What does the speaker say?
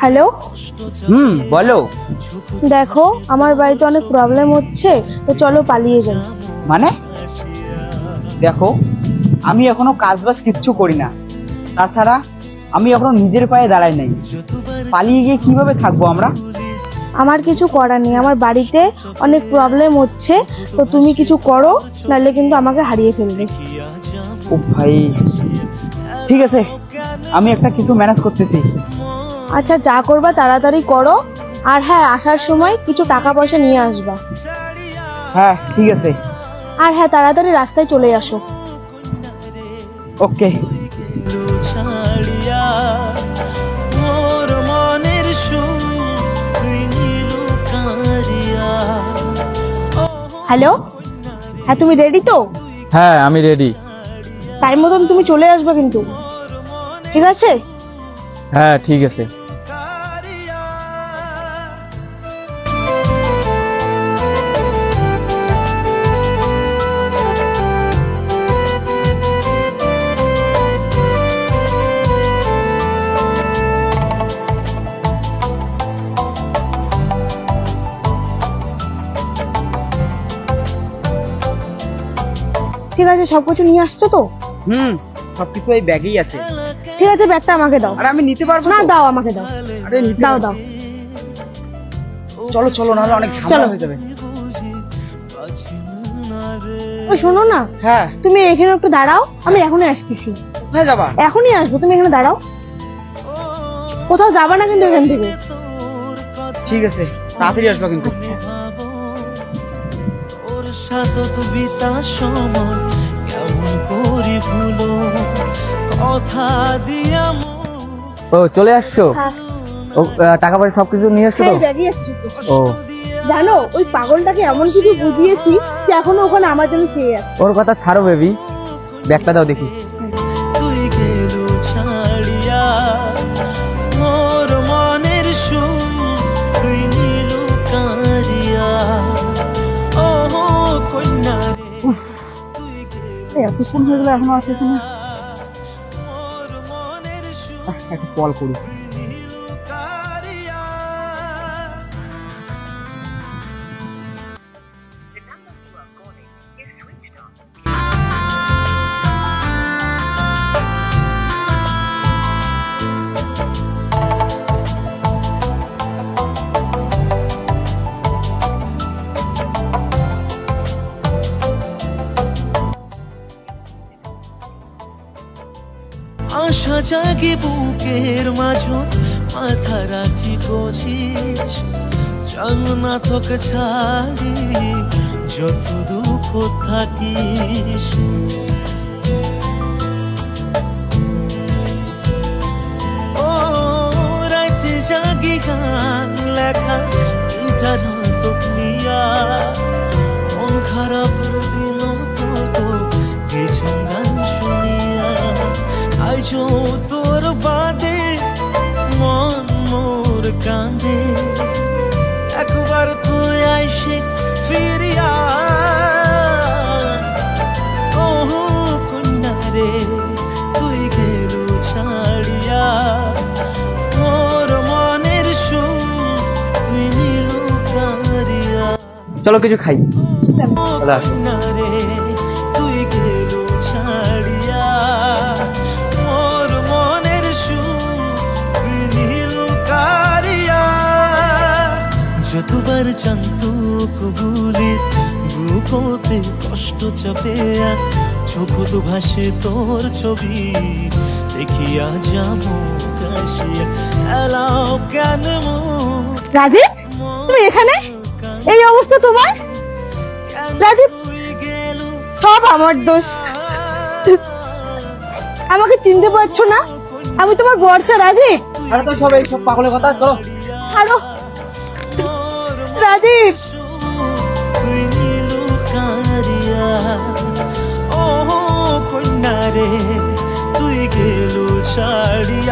Hello? হুম বলো। দেখো আমার বাড়িতে অনেক প্রবলেম হচ্ছে তো চলো পালিয়ে যাই। মানে? দেখো আমি এখনও কাজ বাজ কিচ্ছু করি না। তাছাড়া আমি এখনও নিজের পায়ে দাঁড়াই নাই। পালিয়ে গিয়ে কীভাবে থাকব আমরা? আমার কিছু করার নেই আমার বাড়িতে অনেক প্রবলেম হচ্ছে তো তুমি কিছু করো নাহলে কিন্তু আমাকে হারিয়ে ফেলবে। ও ভাই ঠিক আছে আমি একটা কিছু ম্যানেজ করতেছি। আচ্ছা যা করবা তাড়াতাড়ি করো। আর হ্যাঁ আসার সময় কিছু টাকা পয়সা নিয়ে আসবা। হ্যাঁ ঠিক আছে। আর হ্যাঁ তাড়াতাড়ি রাস্তায় চলে আসো। ওকে। হ্যালো হ্যাঁ তুমি রেডি তো? হ্যাঁ আমি রেডি টাইম মতন তুমি চলে আসবে কিন্তু। ঠিক আছে? হ্যাঁ ঠিক আছে। ঠিক আছে সবকিছু নিয়ে আসছো তো? হুম সবকিছু এই ব্যাগেই আছে। ঠিক আছে ব্যাগটা আমাকে দাও। আর আমি নিতে পারব না দাও আমাকে দাও। আরে নিতে দাও দাও। চলো চলো নাহলে অনেক ঝামেলা হয়ে যাবে। ওই শোনো না। হ্যাঁ। তুমি এখানে একটু দাঁড়াও আমি এখনই আসতেছি। কোথায় যাবা? এখনই আসব তুমি এখানে দাঁড়াও। কোথাও যাবা না কিন্তু এখান থেকে? ঠিক আছে তাড়াতাড়ি আসবা কিন্তু। আচ্ছা। তোর সাথে তো বিতা সময়। করি কথা দিয়া ও চলে আসছো? হ্যাঁ। ও টাকা পয়সা সবকিছু নিয়ে আসছো তো? হ্যাঁ, আছে। ও। জানো ওই পাগলটাকে এমন কিছু বুঝিয়েছি যে এখনও ওখানে আমার জন্য চেয়ে আছে। ওর কথা ছাড়ো বেবি ব্যাগটা দাও দেখি। তুই গেলু ছাড়িয়া গেলু এতক্ষণ হয়ে গেলো এখনও সুর একটা কল করি। আশা জাগে বুকের মাঝো মাথা রাখি কছিস জানা তোকে ছাড়ি যত দুঃখ থাকিস তুই নীলু কারিয়া যতবার জানতো কবুলের বুকতে কষ্ট চাপে চোখ তো ভাসে তোর ছবি দেখিয়া যাব কাশিয়া। এলাও কেন রাজীব তুমি এখানে? এই অবস্থা তোমার? রাজীব সব আমার দোষ। আমাকে চিনতে পারছ না? আমি তোমার বর্ষা রাজীব। আরে তো সব এই সব পাগলের কথা চলো। আরও রাজীব। তুই কারিয়া ও কন্যা রে তুই গেলু ছাড়িয়া